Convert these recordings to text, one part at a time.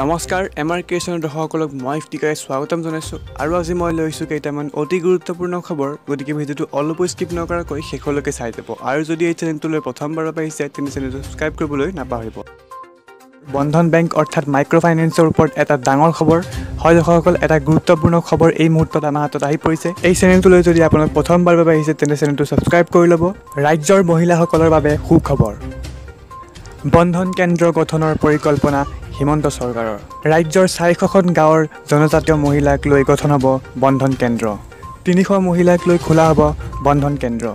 নমস্কাৰ M R ক্ৰিয়েশ্যনৰ দৰ্শকসকলক মই ইফতিকাৰে স্বাগতম জনাইছোঁ আৰু আজি মই লৈছোঁ কেইটামান অতি গুৰুত্বপূৰ্ণ খবৰ গতিকে ভিডিঅ'টো অলপো স্কিপ নকৰাকৈ শেষলৈকে চাই যাব। আৰু যদি এই চেনেলটোলৈ প্ৰথমবাৰৰ পৰা আহিছে তেন্তে চেনেলটো ছাবস্ক্ৰাইব কৰিবলৈ নাপাহৰিব। বন্ধন বেংক অৰ্থাৎ মাইক্ৰ' ফাইনেন্সৰ ওপৰত এটা ডাঙৰ খবৰ। হয় দৰ্শকসকল এটা গুৰুত্বপূৰ্ণ খবৰ এই মুহূৰ্তত আমাৰ হাতত আহি পৰিছে। এই চেনেলটোলৈ যদি আপোনালোক প্ৰথমবাৰৰ বাবে আহিছে তেন্তে চেনেলটো ছাবস্ক্ৰাইব কৰি ল'ব। ৰাজ্যৰ মহিলাসকলৰ বাবে সুখবৰ। বন্ধন কেন্দ্ৰ গঠনৰ পৰিকল্পনা হিমন্ত চৰকাৰৰ। ৰাজ্যৰ চাৰিশখন গাঁৱৰ জনজাতীয় মহিলাক লৈ গঠন হ'ব বন্ধন কেন্দ্ৰ। তিনিশ মহিলাক লৈ খোলা হ'ব বন্ধন কেন্দ্ৰ।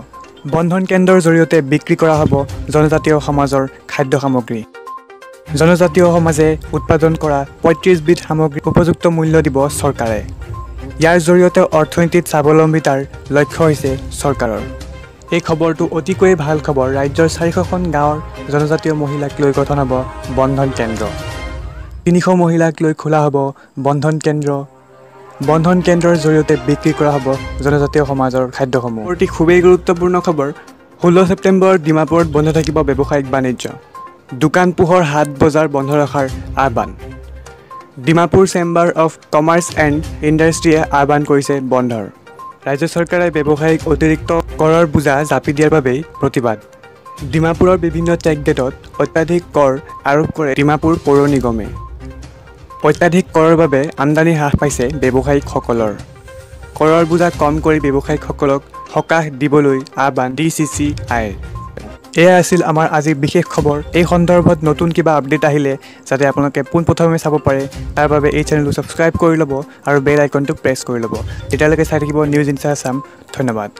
বন্ধন কেন্দ্ৰৰ জৰিয়তে বিক্ৰী কৰা হ'ব জনজাতীয় সমাজৰ খাদ্য সামগ্ৰী। জনজাতীয় সমাজে উৎপাদন কৰা পঁয়ত্ৰিছবিধ সামগ্ৰী উপযুক্ত মূল্য দিব চৰকাৰে। ইয়াৰ জৰিয়তে অৰ্থনীতিত স্বাৱলম্বিতাৰ লক্ষ্য হৈছে চৰকাৰৰ। এই খবৰটো অতিকৈয়ে ভাল খবৰ ৰাজ্যৰ চাৰিশখন গাঁৱৰ জনজাতীয় মহিলাক লৈ গঠন হ'ব বন্ধন কেন্দ্ৰ। তিনিশ মহিলাক লৈ খোলা হ'ব বন্ধন কেন্দ্ৰ। বন্ধন কেন্দ্ৰৰ জৰিয়তে বিক্ৰী কৰা হ'ব জনজাতীয় সমাজৰ খাদ্যসমূহ। অতি খুবেই গুৰুত্বপূৰ্ণ খবৰ। ষোল্ল ছেপ্টেম্বৰত ডিমাপুৰত বন্ধ থাকিব ব্যৱসায়িক বাণিজ্য। দোকান পোহৰ হাট বজাৰ বন্ধ ৰখাৰ আহ্বান। Dimapur chamber of commerce and ইণ্ডাষ্ট্ৰীয়ে আহ্বান কৰিছে বন্ধৰ। ৰাজ্য চৰকাৰে ব্যৱসায়িক অতিৰিক্ত কৰৰ বোজা জাপি দিয়াৰ বাবেই প্ৰতিবাদ। ডিমাপুৰৰ বিভিন্ন টেক গেটত অত্যাধিক কৰ আৰোপ কৰে ডিমাপুৰ পৌৰ নিগমে। অত্যাধিক কৰৰ বাবে আমদানি হ্ৰাস পাইছে ব্যৱসায়িকসকলৰ। কৰৰ বোজা কম কৰি ব্যৱসায়িকসকলক সকাহ দিবলৈ আহ্বান ডি চি চি আইৰ এয়া আছিল আমাৰ আজিৰ বিশেষ খবৰ। এই সন্দৰ্ভত নতুন কিবা আপডেট আহিলে যাতে আপোনালোকে পোনপ্ৰথমে চাব পাৰে তাৰ বাবে এই চেনেলটো ছাবস্ক্ৰাইব কৰি ল'ব আৰু বেল আইকনটো প্ৰেছ কৰি ল'ব। তেতিয়ালৈকে চাই থাকিব নিউজ ইনচাৰ আছাম। ধন্যবাদ।